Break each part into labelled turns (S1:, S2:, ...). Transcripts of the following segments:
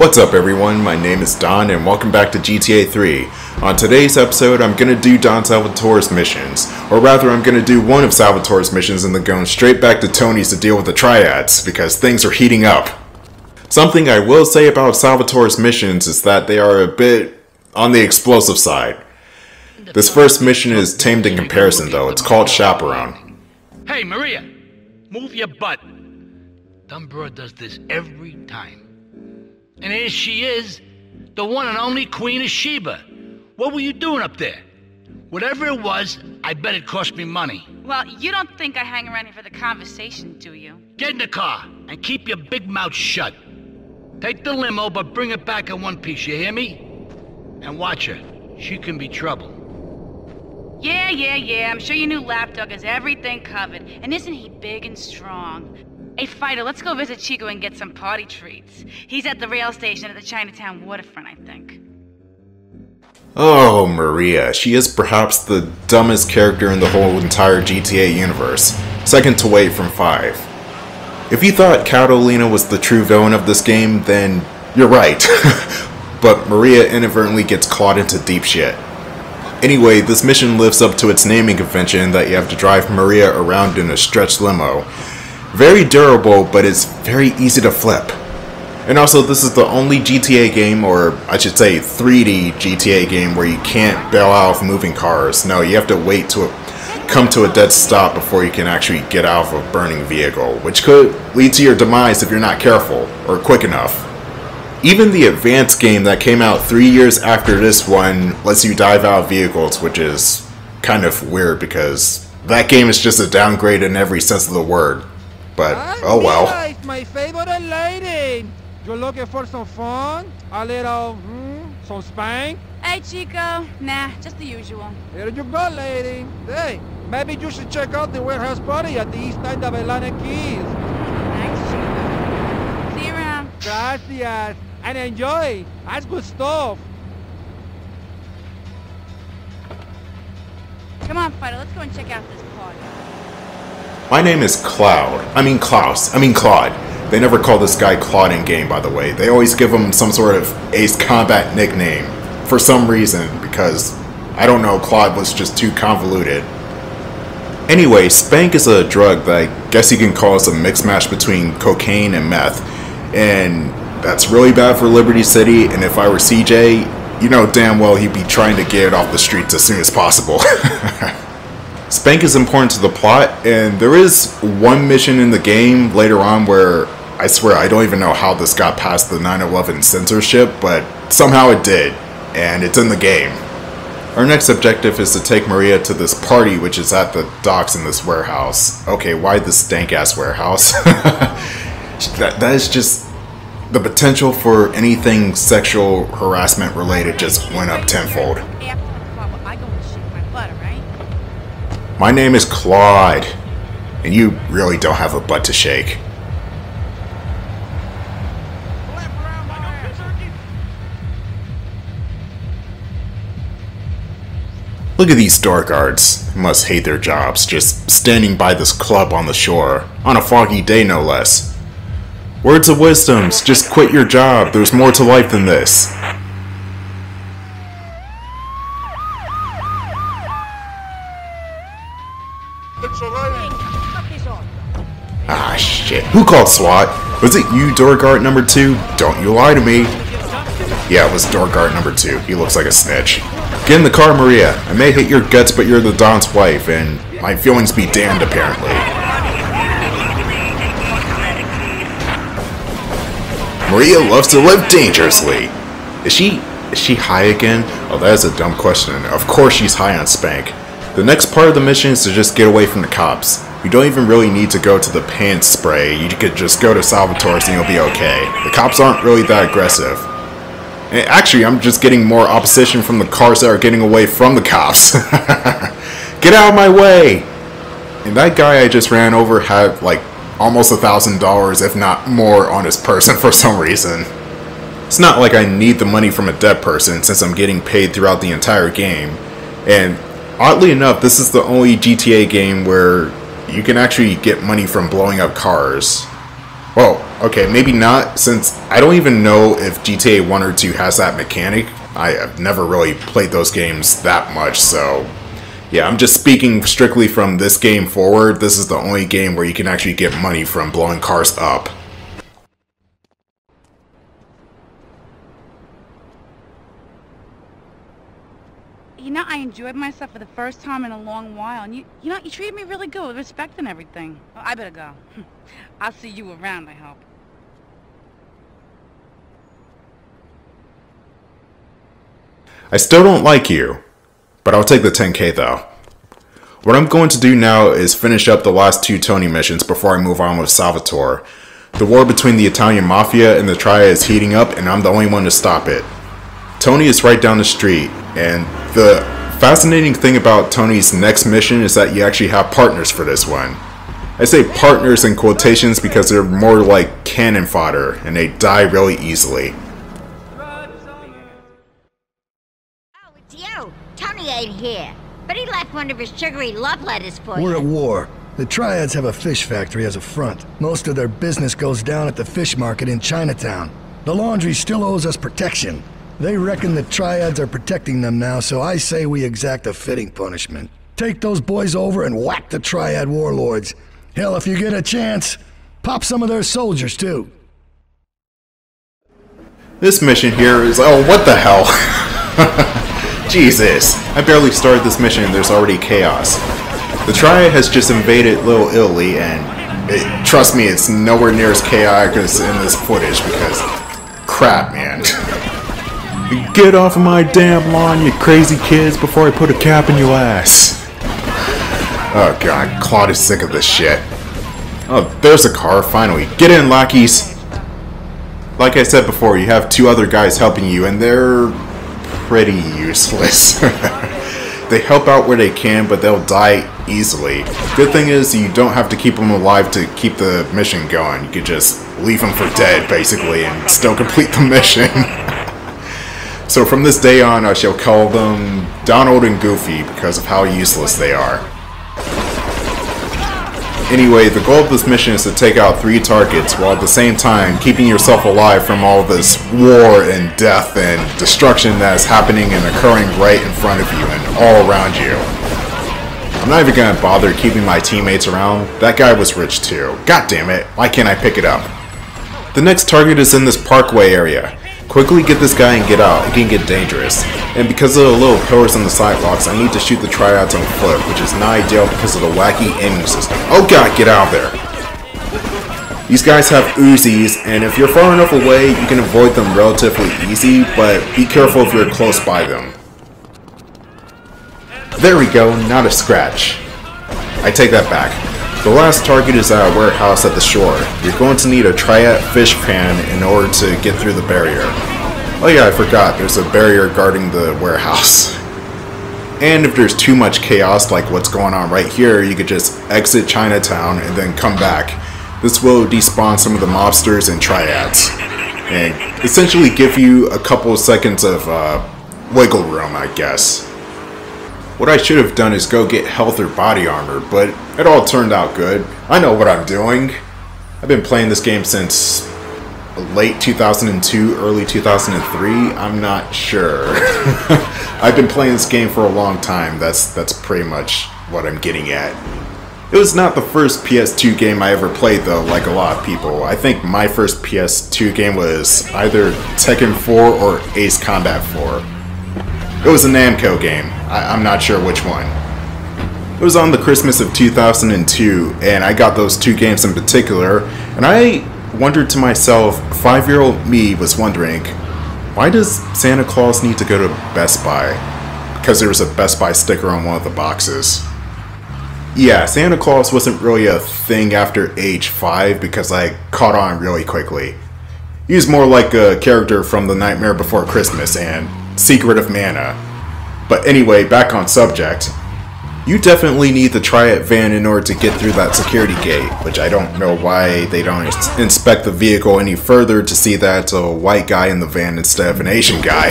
S1: What's up everyone, my name is Don and welcome back to GTA 3. On today's episode, I'm gonna do Don Salvatore's missions. Or rather, I'm gonna do one of Salvatore's missions and then going straight back to Toni's to deal with the triads, because things are heating up. Something I will say about Salvatore's missions is that they are a bit on the explosive side. This first mission is tamed in comparison though, it's called Chaperone.
S2: Hey, Maria, move your butt. Dumb does this every time. And here she is, the one and only Queen of Sheba. What were you doing up there? Whatever it was, I bet it cost me money.
S3: Well, you don't think I hang around here for the conversation, do you?
S2: Get in the car and keep your big mouth shut. Take the limo, but bring it back in one piece, you hear me? And watch her. She can be trouble.
S3: Yeah, yeah, yeah. I'm sure your new lapdog has everything covered. And isn't he big and strong? Hey, Fighter, let's go visit Chico and get some party treats. He's at the rail station at the Chinatown waterfront, I think.
S1: Oh, Maria. She is perhaps the dumbest character in the whole entire GTA universe. Second to wait from 5. If you thought Catalina was the true villain of this game, then you're right. but Maria inadvertently gets caught into deep shit. Anyway, this mission lives up to its naming convention that you have to drive Maria around in a stretch limo. Very durable, but it's very easy to flip. And also, this is the only GTA game, or I should say 3D GTA game, where you can't bail out of moving cars. No, you have to wait to come to a dead stop before you can actually get out of a burning vehicle, which could lead to your demise if you're not careful or quick enough. Even the advanced game that came out three years after this one lets you dive out of vehicles, which is kind of weird because that game is just a downgrade in every sense of the word. But, oh well.
S4: It's my favorite lady. You're looking for some fun? A little, hmm, some spank?
S3: Hey, Chico. Nah, just the usual.
S4: Here you go, lady. Hey, maybe you should check out the warehouse party at the east end of Atlantic Quays.
S3: Thanks, Chico. See you around.
S4: Gracias. And enjoy. That's good stuff.
S3: Come on, Fighter, let's go and check out this party.
S1: My name is Cloud. I mean Klaus. I mean Claude. They never call this guy Claude in game, by the way. They always give him some sort of Ace Combat nickname. For some reason, because, I don't know, Claude was just too convoluted. Anyway, Spank is a drug that I guess you can call us a mix mash between cocaine and meth. And that's really bad for Liberty City, and if I were CJ, you know damn well he'd be trying to get it off the streets as soon as possible. Spank is important to the plot, and there is one mission in the game later on where I swear I don't even know how this got past the 9-11 censorship, but somehow it did, and it's in the game. Our next objective is to take Maria to this party which is at the docks in this warehouse. Okay, why this stank ass warehouse? that, that is just the potential for anything sexual harassment related just went up tenfold.
S3: My
S1: name is Claude, and you really don't have a butt to shake. Look at these door guards. Must hate their jobs, just standing by this club on the shore, on a foggy day no less. Words of wisdoms, just quit your job, there's more to life than this. Ah shit, who called SWAT? Was it you, door guard number two? Don't you lie to me. Yeah, it was door guard number two. He looks like a snitch. Get in the car, Maria. I may hit your guts, but you're the Don's wife, and my feelings be damned, apparently. Maria loves to live dangerously. Is she is she high again? Oh, that is a dumb question. Of course she's high on Spank. The next part of the mission is to just get away from the cops. You don't even really need to go to the Pay 'n' Spray. You could just go to Salvatore's and you'll be okay. The cops aren't really that aggressive. And actually, I'm just getting more opposition from the cars that are getting away from the cops. get out of my way! And that guy I just ran over had like almost a thousand dollars, if not more, on his person for some reason. It's not like I need the money from a dead person since I'm getting paid throughout the entire game. And oddly enough, this is the only GTA game where you can actually get money from blowing up cars. Well, Okay, maybe not, since I don't even know if GTA 1 or 2 has that mechanic. I have never really played those games that much, so yeah, I'm just speaking strictly from this game forward. This is the only game where you can actually get money from blowing cars up.
S3: You know, I enjoyed myself for the first time in a long while, and you, you know, you treated me really good with respect and everything. Well, I better go. I'll see you around, I hope.
S1: I still don't like you, but I'll take the 10k though. What I'm going to do now is finish up the last two Toni missions before I move on with Salvatore. The war between the Italian Mafia and the Triad is heating up and I'm the only one to stop it. Toni is right down the street, and the fascinating thing about Toni's next mission is that you actually have partners for this one. I say partners in quotations because they're more like cannon fodder and they die really easily.
S5: Oh, it's you. Toni ain't here. But he left one of his sugary love letters for you.
S6: We're at war. The Triads have a fish factory as a front. Most of their business goes down at the fish market in Chinatown. The laundry still owes us protection. They reckon the Triads are protecting them now, so I say we exact a fitting punishment. Take those boys over and whack the Triad warlords. Hell, if you get a chance, pop some of their soldiers too.
S1: This mission here is oh what the hell? Jesus, I barely started this mission and there's already chaos. The Triad has just invaded Little Italy and it, trust me, it's nowhere near as chaotic as in this footage because crap, man. Get off of my damn lawn, you crazy kids, before I put a cap in your ass. Oh god, Claude is sick of this shit. Oh, there's a car, finally. Get in, lackeys! Like I said before, you have two other guys helping you, and they're pretty useless. they help out where they can, but they'll die easily. Good thing is, you don't have to keep them alive to keep the mission going. You could just leave them for dead, basically, and still complete the mission. So from this day on, I shall call them Donald and Goofy because of how useless they are. Anyway, the goal of this mission is to take out three targets while at the same time keeping yourself alive from all this war and death and destruction that is happening and occurring right in front of you and all around you. I'm not even gonna bother keeping my teammates around. That guy was rich too. God damn it, why can't I pick it up? The next target is in this parkway area. Quickly get this guy and get out, it can get dangerous. And because of the little pillars on the sidewalks, I need to shoot the triads on foot, which is not ideal because of the wacky aiming system. Oh god, get out of there! These guys have Uzis, and if you're far enough away, you can avoid them relatively easy, but be careful if you're close by them. There we go, not a scratch. I take that back. The last target is at a warehouse at the shore. You're going to need a triad fish van in order to get through the barrier. Oh yeah, I forgot, there's a barrier guarding the warehouse. And if there's too much chaos like what's going on right here, you could just exit Chinatown and then come back. This will despawn some of the mobsters and triads. And essentially give you a couple seconds of uh, wiggle room, I guess. What I should have done is go get health or body armor, but it all turned out good. I know what I'm doing. I've been playing this game since late 2002, early 2003. I'm not sure. I've been playing this game for a long time. That's that's pretty much what I'm getting at. It was not the first PS2 game I ever played though, like a lot of people. I think my first PS2 game was either Tekken 4 or Ace Combat 4. It was a Namco game. I, am not sure which one. It was on the Christmas of 2002, and I got those two games in particular, and I wondered to myself, five year old me was wondering, why does Santa Claus need to go to Best Buy? Because there was a Best Buy sticker on one of the boxes. Yeah, Santa Claus wasn't really a thing after age 5 because I caught on really quickly. He was more like a character from The Nightmare Before Christmas and Secret of Mana. But anyway, back on subject. You definitely need the Triad van in order to get through that security gate, which I don't know why they don't ins- inspect the vehicle any further to see that a white guy in the van instead of an Asian guy.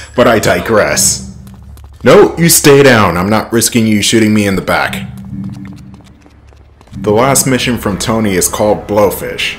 S1: but I digress. No, you stay down. I'm not risking you shooting me in the back. The last mission from Toni is called Blowfish.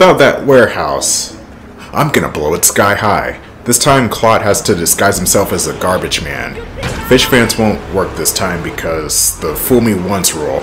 S1: About that warehouse. I'm gonna blow it sky high. This time, Claude has to disguise himself as a garbage man. Fish vans won't work this time because the fool me once rule.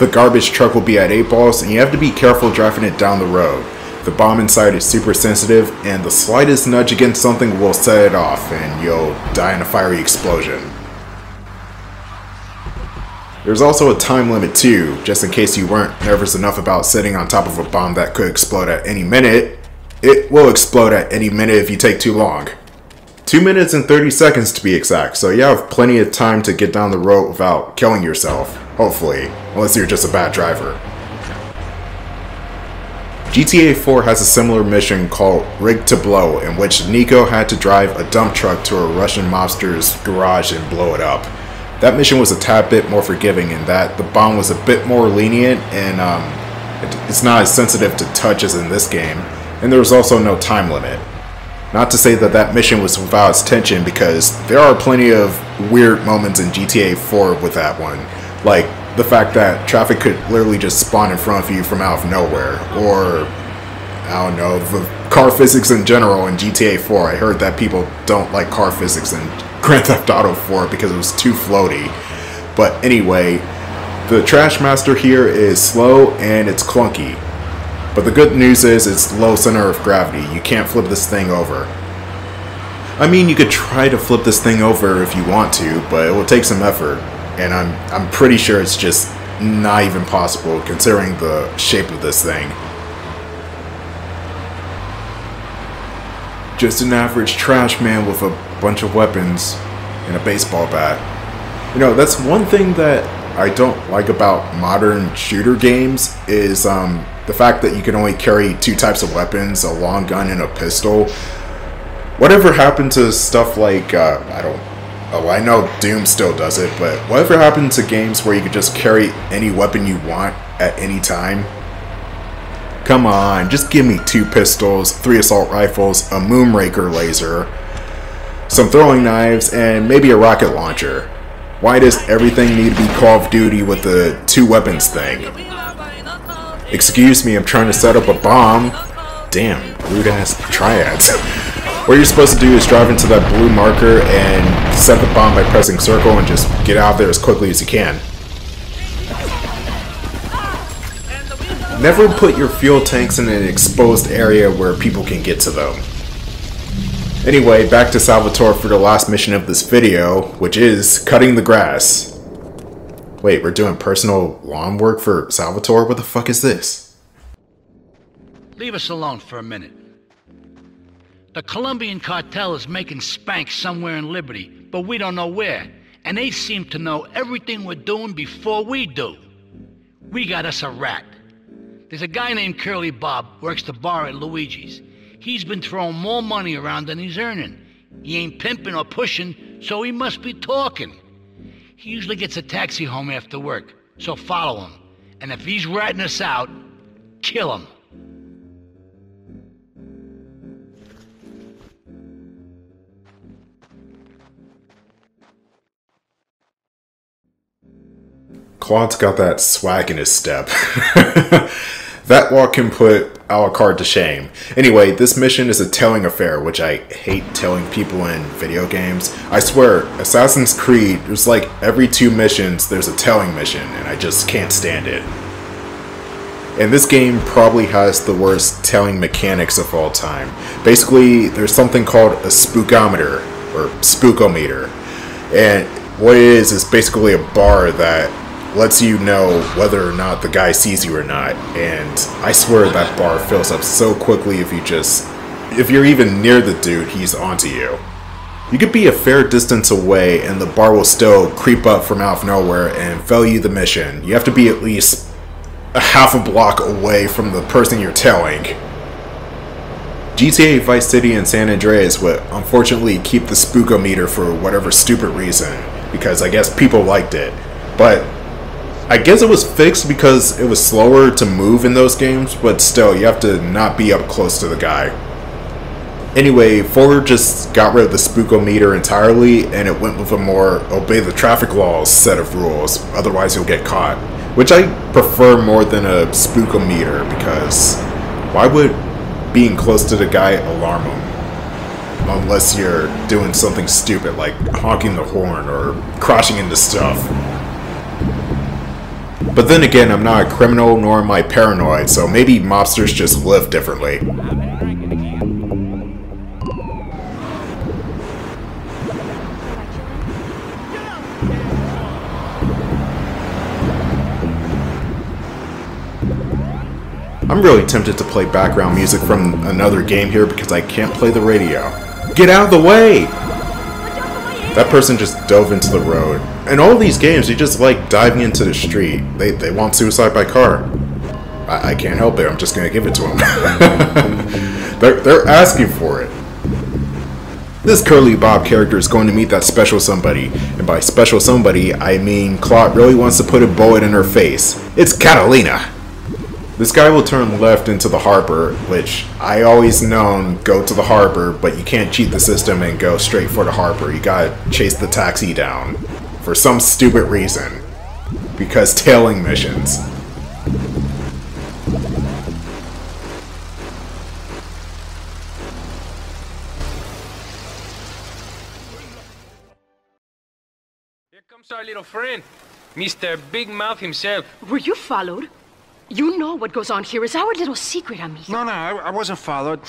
S1: The garbage truck will be at 8 balls, and you have to be careful driving it down the road. The bomb inside is super sensitive, and the slightest nudge against something will set it off, and you'll die in a fiery explosion. There's also a time limit too, just in case you weren't nervous enough about sitting on top of a bomb that could explode at any minute. It will explode at any minute if you take too long. 2 minutes and 30 seconds to be exact, so you have plenty of time to get down the road without killing yourself, hopefully, unless you're just a bad driver. GTA 4 has a similar mission called Rigged to Blow, in which Niko had to drive a dump truck to a Russian mobster's garage and blow it up. That mission was a tad bit more forgiving in that the bomb was a bit more lenient and um, it's not as sensitive to touch as in this game, and there was also no time limit. Not to say that that mission was without its tension, because there are plenty of weird moments in GTA 4 with that one. Like the fact that traffic could literally just spawn in front of you from out of nowhere, or I don't know, the car physics in general in GTA 4. I heard that people don't like car physics in Grand Theft Auto 4 because it was too floaty. But anyway, the Trash Master here is slow and it's clunky. But the good news is it's low center of gravity. You can't flip this thing over. I mean, you could try to flip this thing over if you want to, but it will take some effort. And I'm, I'm pretty sure it's just not even possible considering the shape of this thing. Just an average trash man with a bunch of weapons and a baseball bat. You know, that's one thing that I don't like about modern shooter games is um, the fact that you can only carry two types of weapons, a long gun and a pistol. Whatever happened to stuff like, uh, I don't, oh, I know Doom still does it, but whatever happened to games where you could just carry any weapon you want at any time? Come on, just give me two pistols, three assault rifles, a Moonraker laser, some throwing knives, and maybe a rocket launcher. Why does everything need to be Call of Duty with the two weapons thing? Excuse me, I'm trying to set up a bomb. Damn, rude ass triads. what you're supposed to do is drive into that blue marker and set the bomb by pressing circle and just get out of there as quickly as you can. Never put your fuel tanks in an exposed area where people can get to them. Anyway, back to Salvatore for the last mission of this video, which is cutting the grass. Wait, we're doing personal lawn work for Salvatore? What the fuck is this?
S2: Leave us alone for a minute. The Colombian cartel is making spank somewhere in Liberty, but we don't know where. And they seem to know everything we're doing before we do. We got us a rat. There's a guy named Curly Bob, works the bar at Luigi's. He's been throwing more money around than he's earning. He ain't pimping or pushing, so he must be talking. He usually gets a taxi home after work, so follow him. And if he's ratting us out, kill him.
S1: Claude's got that swag in his step. that walk can put Alucard to shame. Anyway, this mission is a telling affair, which I hate telling people in video games. I swear, Assassin's Creed, there's like every two missions, there's a telling mission, and I just can't stand it. And this game probably has the worst telling mechanics of all time. Basically, there's something called a spookometer, or spookometer. And what it is, is basically a bar that lets you know whether or not the guy sees you or not. And I swear that bar fills up so quickly if you just. If you're even near the dude, he's onto you. You could be a fair distance away and the bar will still creep up from out of nowhere and fail you the mission. You have to be at least a half a block away from the person you're tailing. GTA Vice City and San Andreas would unfortunately keep the spookometer for whatever stupid reason, because I guess people liked it. But I guess it was fixed because it was slower to move in those games, but still, you have to not be up close to the guy. Anyway, 4 just got rid of the spookometer entirely, and it went with a more obey the traffic laws set of rules, otherwise you'll get caught. Which I prefer more than a spookometer, because why would being close to the guy alarm him? Unless you're doing something stupid like honking the horn or crashing into stuff. But then again, I'm not a criminal nor am I paranoid, so maybe mobsters just live differently. I'm really tempted to play background music from another game here because I can't play the radio. Get out of the way! That person just dove into the road. In all these games, you just like diving into the street. They, they want suicide by car. I, I can't help it, I'm just gonna give it to them. they're, they're asking for it. This Curly Bob character is going to meet that special somebody, and by special somebody, I mean Claude really wants to put a bullet in her face. It's Catalina! This guy will turn left into the harbor, which I always known go to the harbor, but you can't cheat the system and go straight for the harbor. You gotta chase the taxi down. For some stupid reason. Because tailing missions.
S7: Here comes our little friend, Mr. Big Mouth himself.
S8: Were you followed? You know what goes on here is our little secret, amigo.
S9: No, no, I, I wasn't followed.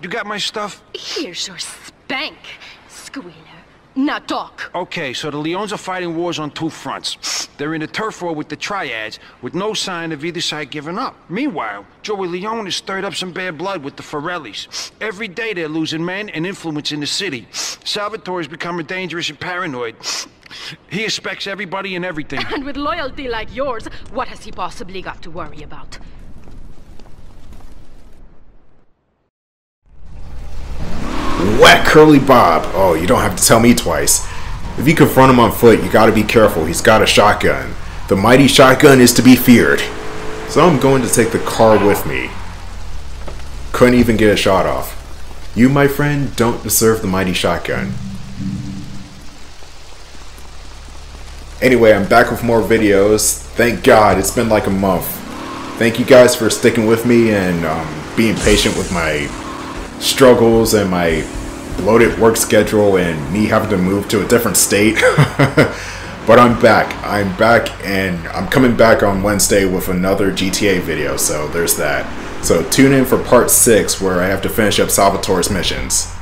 S9: You got my stuff?
S8: Here's your spank, squealer. Now talk.
S9: Okay, so the Leones are fighting wars on two fronts. They're in a turf war with the Triads, with no sign of either side giving up. Meanwhile, Joey Leone has stirred up some bad blood with the Forellis. Every day they're losing men and influence in the city. Salvatore's becoming dangerous and paranoid. He expects everybody and everything.
S8: And with loyalty like yours, what has he possibly got to worry about?
S1: Whack Curly Bob! Oh, you don't have to tell me twice. If you confront him on foot, you gotta be careful. He's got a shotgun. The mighty shotgun is to be feared. So I'm going to take the car with me. Couldn't even get a shot off. You, my friend, don't deserve the mighty shotgun. Anyway, I'm back with more videos. Thank God, it's been like a month. Thank you guys for sticking with me and um, being patient with my struggles and my bloated work schedule and me having to move to a different state. but I'm back. I'm back and I'm coming back on Wednesday with another GTA video, so there's that. So tune in for part 6 where I have to finish up Salvatore's missions.